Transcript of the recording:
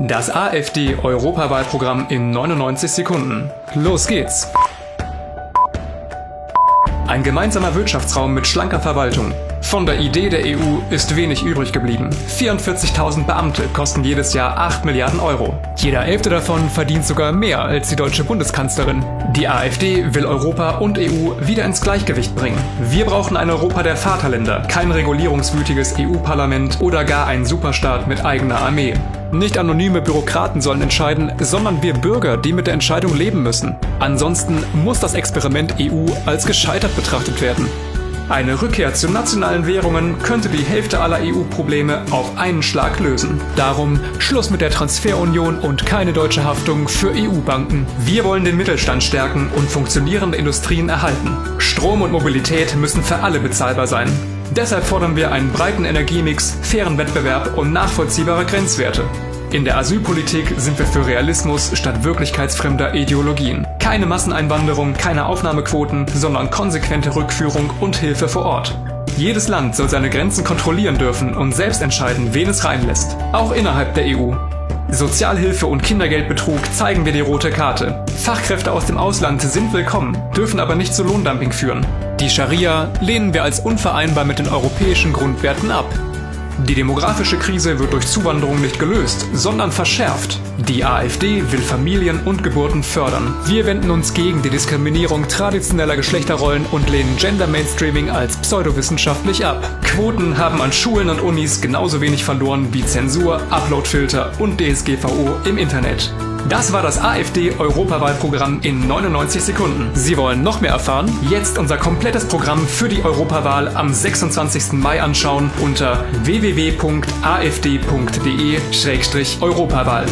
Das AfD-Europawahlprogramm in 99 Sekunden. Los geht's! Ein gemeinsamer Wirtschaftsraum mit schlanker Verwaltung. Von der Idee der EU ist wenig übrig geblieben. 44.000 Beamte kosten jedes Jahr 8 Milliarden Euro. Jeder Elfte davon verdient sogar mehr als die deutsche Bundeskanzlerin. Die AfD will Europa und EU wieder ins Gleichgewicht bringen. Wir brauchen ein Europa der Vaterländer, kein regulierungswütiges EU-Parlament oder gar ein Superstaat mit eigener Armee. Nicht anonyme Bürokraten sollen entscheiden, sondern wir Bürger, die mit der Entscheidung leben müssen. Ansonsten muss das Experiment EU als gescheitert betrachtet werden. Eine Rückkehr zu nationalen Währungen könnte die Hälfte aller EU-Probleme auf einen Schlag lösen. Darum Schluss mit der Transferunion und keine deutsche Haftung für EU-Banken. Wir wollen den Mittelstand stärken und funktionierende Industrien erhalten. Strom und Mobilität müssen für alle bezahlbar sein. Deshalb fordern wir einen breiten Energiemix, fairen Wettbewerb und nachvollziehbare Grenzwerte. In der Asylpolitik sind wir für Realismus statt wirklichkeitsfremder Ideologien. Keine Masseneinwanderung, keine Aufnahmequoten, sondern konsequente Rückführung und Hilfe vor Ort. Jedes Land soll seine Grenzen kontrollieren dürfen und selbst entscheiden, wen es reinlässt, auch innerhalb der EU. Sozialhilfe und Kindergeldbetrug zeigen wir die rote Karte. Fachkräfte aus dem Ausland sind willkommen, dürfen aber nicht zu Lohndumping führen. Die Scharia lehnen wir als unvereinbar mit den europäischen Grundwerten ab. Die demografische Krise wird durch Zuwanderung nicht gelöst, sondern verschärft. Die AfD will Familien und Geburten fördern. Wir wenden uns gegen die Diskriminierung traditioneller Geschlechterrollen und lehnen Gender Mainstreaming als pseudowissenschaftlich ab. Quoten haben an Schulen und Unis genauso wenig verloren wie Zensur, Uploadfilter und DSGVO im Internet. Das war das AfD-Europawahlprogramm in 99 Sekunden. Sie wollen noch mehr erfahren? Jetzt unser komplettes Programm für die Europawahl am 26. Mai anschauen unter www.afd.de-europawahl.